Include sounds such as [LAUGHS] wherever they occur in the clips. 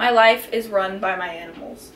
My life is run by my animals.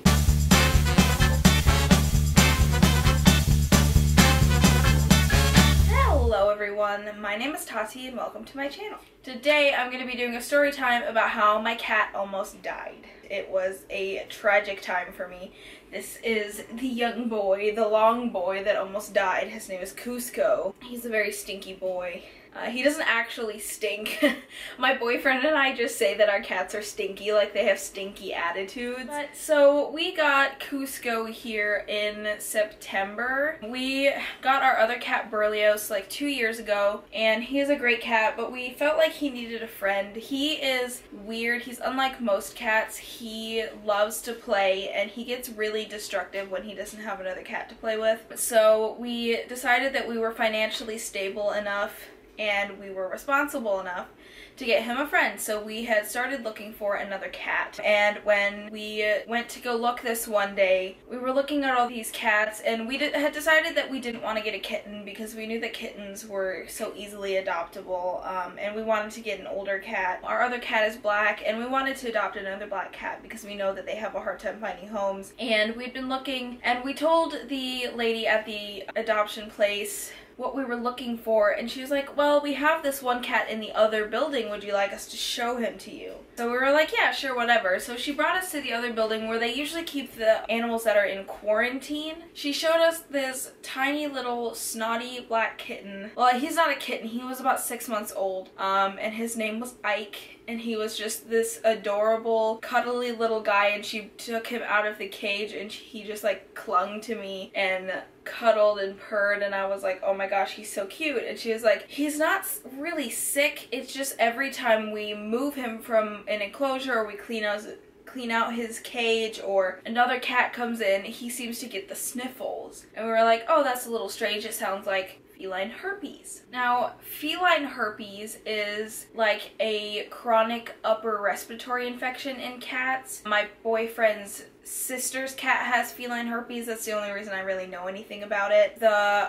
Hello everyone, my name is Tati and welcome to my channel. Today I'm going to be doing a story time about how my cat almost died. It was a tragic time for me. This is the young boy, the long boy that almost died. His name is Kuzco. He's a very stinky boy. Uh, he doesn't actually stink. [LAUGHS] My boyfriend and I just say that our cats are stinky, like they have stinky attitudes. But, so we got Kuzco here in September. We got our other cat Berlioz like two years ago, and he is a great cat, but we felt like he needed a friend. He is weird. He's unlike most cats. He loves to play, and he gets really destructive when he doesn't have another cat to play with. So we decided that we were financially stable enough and we were responsible enough to get him a friend. So we had started looking for another cat. And when we went to go look this one day, we were looking at all these cats and we had decided that we didn't want to get a kitten because we knew that kittens were so easily adoptable um, and we wanted to get an older cat. Our other cat is black and we wanted to adopt another black cat because we know that they have a hard time finding homes. And we'd been looking and we told the lady at the adoption place what we were looking for and she was like well we have this one cat in the other building. Would you like us to show him to you? So we were like yeah sure whatever. So she brought us to the other building where they usually keep the animals that are in quarantine. She showed us this tiny little snotty black kitten. Well he's not a kitten. He was about six months old um, and his name was Ike and he was just this adorable cuddly little guy and she took him out of the cage and he just like clung to me and cuddled and purred and I was like, oh my gosh, he's so cute. And she was like, he's not really sick. It's just every time we move him from an enclosure or we clean out clean out his cage or another cat comes in, he seems to get the sniffles. And we were like, oh, that's a little strange. It sounds like feline herpes. Now, feline herpes is like a chronic upper respiratory infection in cats. My boyfriend's sister's cat has feline herpes. That's the only reason I really know anything about it. The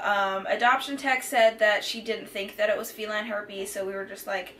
um, adoption tech said that she didn't think that it was feline herpes, so we were just like,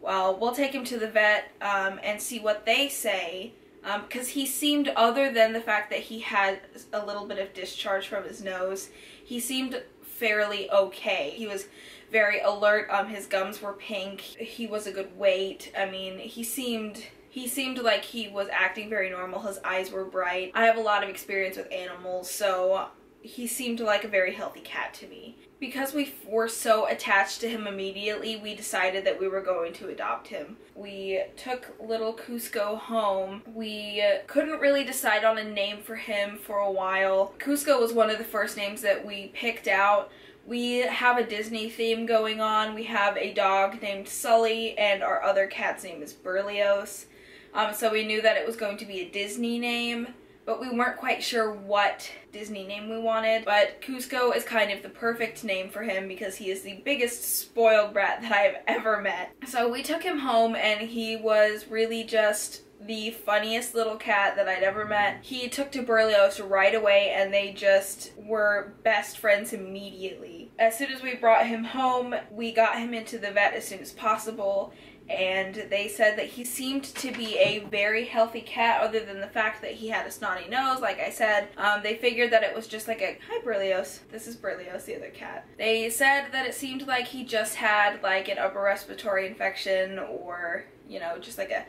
well, we'll take him to the vet um, and see what they say. Because um, he seemed, other than the fact that he had a little bit of discharge from his nose, he seemed fairly okay. He was very alert. Um, his gums were pink. He was a good weight. I mean, he seemed he seemed like he was acting very normal. His eyes were bright. I have a lot of experience with animals, so he seemed like a very healthy cat to me. Because we were so attached to him immediately, we decided that we were going to adopt him. We took little Kuzco home. We couldn't really decide on a name for him for a while. Kuzco was one of the first names that we picked out we have a Disney theme going on. We have a dog named Sully, and our other cat's name is Berlioz. Um, so we knew that it was going to be a Disney name, but we weren't quite sure what Disney name we wanted. But Kuzco is kind of the perfect name for him because he is the biggest spoiled brat that I have ever met. So we took him home and he was really just the funniest little cat that I'd ever met. He took to Berlioz right away and they just were best friends immediately. As soon as we brought him home, we got him into the vet as soon as possible and they said that he seemed to be a very healthy cat other than the fact that he had a snotty nose like I said. Um, they figured that it was just like a hi Berlioz. This is Berlioz the other cat. They said that it seemed like he just had like an upper respiratory infection or you know just like a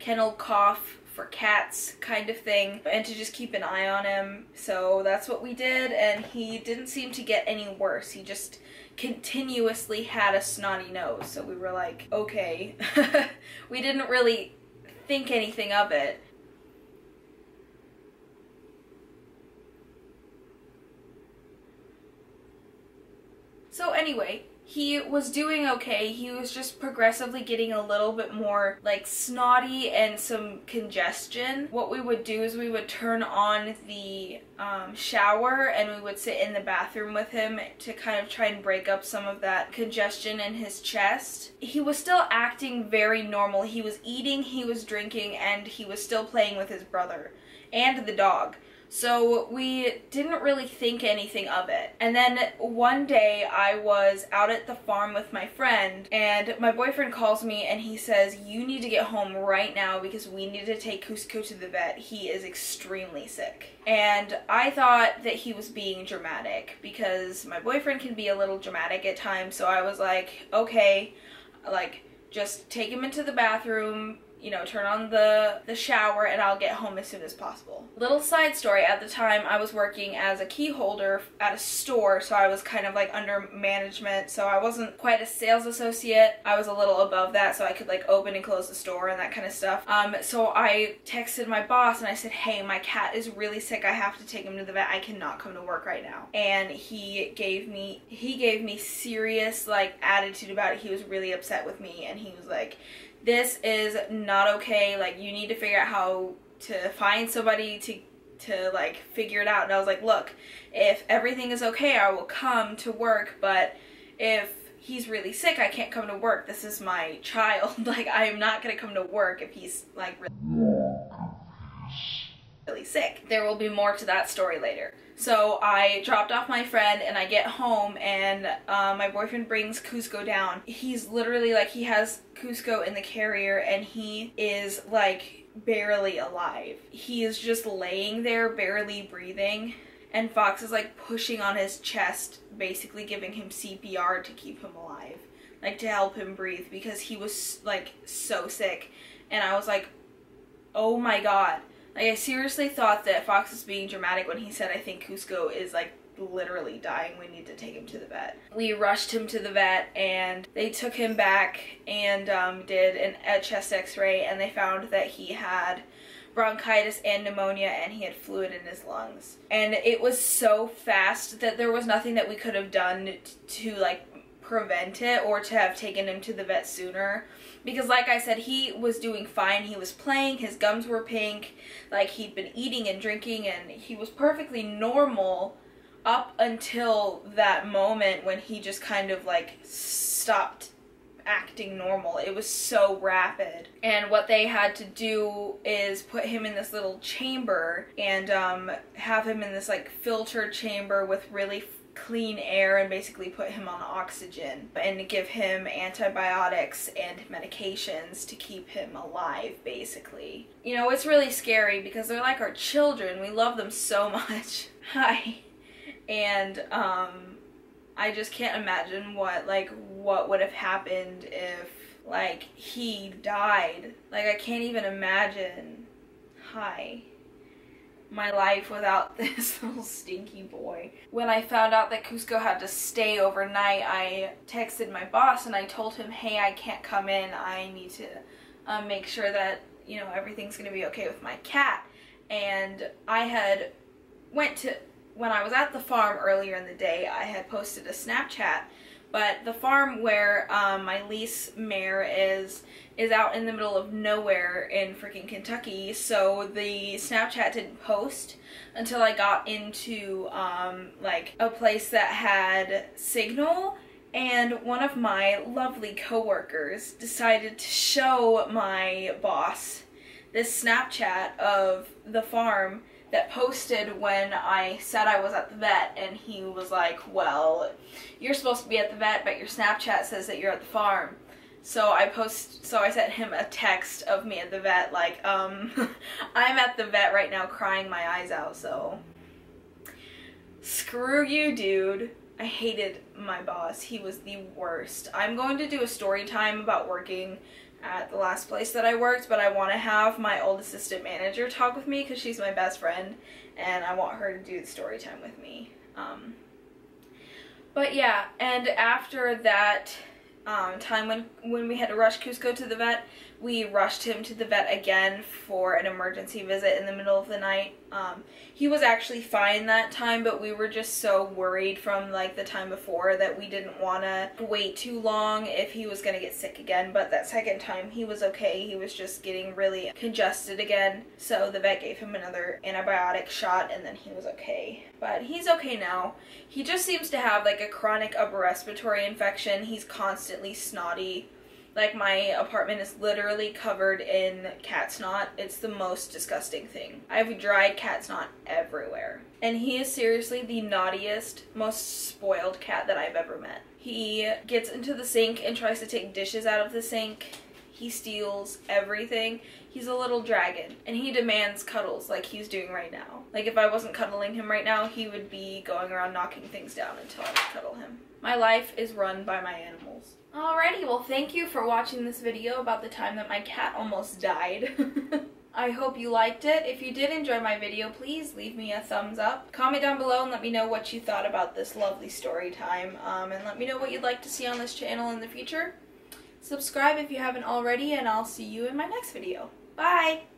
kennel cough for cats kind of thing and to just keep an eye on him. So that's what we did and he didn't seem to get any worse. He just continuously had a snotty nose. So we were like okay. [LAUGHS] We didn't really think anything of it. So anyway he was doing okay. He was just progressively getting a little bit more like snotty and some congestion. What we would do is we would turn on the um, shower and we would sit in the bathroom with him to kind of try and break up some of that congestion in his chest. He was still acting very normal. He was eating, he was drinking, and he was still playing with his brother and the dog. So we didn't really think anything of it. And then one day I was out at the farm with my friend and my boyfriend calls me and he says, you need to get home right now because we need to take Kuzco to the vet. He is extremely sick. And I thought that he was being dramatic because my boyfriend can be a little dramatic at times. So I was like, okay, like just take him into the bathroom, you know, turn on the, the shower and I'll get home as soon as possible. Little side story, at the time I was working as a key holder at a store, so I was kind of like under management, so I wasn't quite a sales associate. I was a little above that, so I could like open and close the store and that kind of stuff. Um, so I texted my boss and I said, hey, my cat is really sick. I have to take him to the vet. I cannot come to work right now. And he gave me, he gave me serious like attitude about it. He was really upset with me and he was like, this is not okay. Like, you need to figure out how to find somebody to to like figure it out. And I was like, look, if everything is okay, I will come to work, but if he's really sick, I can't come to work. This is my [LAUGHS] child. like, I am not to come to work if he's like really, really sick. There will be more to that story later. So I dropped off my friend and I get home and uh, my boyfriend brings Kuzco down. He's literally like, he has Kuzco in the carrier and he is like barely alive. He is just laying there, barely breathing. And Fox is like pushing on his chest, basically giving him CPR to keep him alive. Like to help him breathe because he was like so sick. And I was like, oh my god like I seriously thought that Fox was being dramatic when he said I think Kuzco is like literally dying. We need to take him to the vet. We rushed him to the vet and they took him back and um, did an, chest x-ray and they found that he had bronchitis and pneumonia and he had fluid in his lungs. And it was so fast that there was nothing that we could have done to like prevent it or to have taken him to the vet sooner. Because like I said he was doing fine. He was playing. His gums were pink. Like he'd been eating and drinking and he was perfectly normal up until that moment when he just kind of like stopped acting normal. It was so rapid. And what they had to do is put him in this little chamber and um, have him in this like filter chamber with really clean air and basically put him on oxygen and give him antibiotics and medications to keep him alive basically. You know, it's really scary because they're like our children. We love them so [LAUGHS] much. [LAUGHS] Hi. And um I just can't imagine what like what would have happened if like he died. Like I can't even imagine. Hi my life without [LAUGHS] this little stinky boy. When I found out that Kuzco had to stay overnight, I texted my boss and I told him, hey, I can't come in. I need to um, make sure that, you know, everything's going to be okay with my cat. And I had went to, when I was at the farm earlier in the day, I had posted a Snapchat but the farm where um, my lease mare is is out in the middle of nowhere in freaking Kentucky, so the Snapchat didn't post until I got into um, like a place that had signal and one of my lovely coworkers decided to show my boss this Snapchat of the farm that posted when I said I was at the vet and he was like, well, you're supposed to be at the vet, but your Snapchat says that you're at the farm. So I post, so I sent him a text of me at the vet, like, um, [LAUGHS] I'm at the vet right now crying my eyes out, so screw you, dude. I hated my boss. He was the worst. I'm going to do a story time about working at the last place that I worked, but I want to have my old assistant manager talk with me because she's my best friend and I want her to do the story time with me. Um, but yeah, and after that um, time when, when we had to rush Kuzco to the vet, we rushed him to the vet again for an emergency visit in the middle of the night. Um, he was actually fine that time, but we were just so worried from like the time before that we didn't want to wait too long if he was going to get sick again. But that second time he was okay. He was just getting really congested again. So the vet gave him another antibiotic shot and then he was okay. But he's okay now. He just seems to have like a chronic upper respiratory infection. He's constantly snotty Like my apartment is literally covered in cat snot. It's the most disgusting thing. I have dried cat snot everywhere. And he is seriously the naughtiest, most spoiled cat that I've ever met. He gets into the sink and tries to take dishes out of the sink. He steals everything. He's a little dragon and he demands cuddles like he's doing right now. Like if I wasn't cuddling him right now, he would be going around knocking things down until I cuddle him. My life is run by my animals. Alrighty, well thank you for watching this video about the time that my cat almost died. [LAUGHS] I hope you liked it. If you did enjoy my video, please leave me a thumbs up. Comment down below and let me know what you thought about this lovely story time. Um, and let me know what you'd like to see on this channel in the future. Subscribe if you haven't already, and I'll see you in my next video. Bye!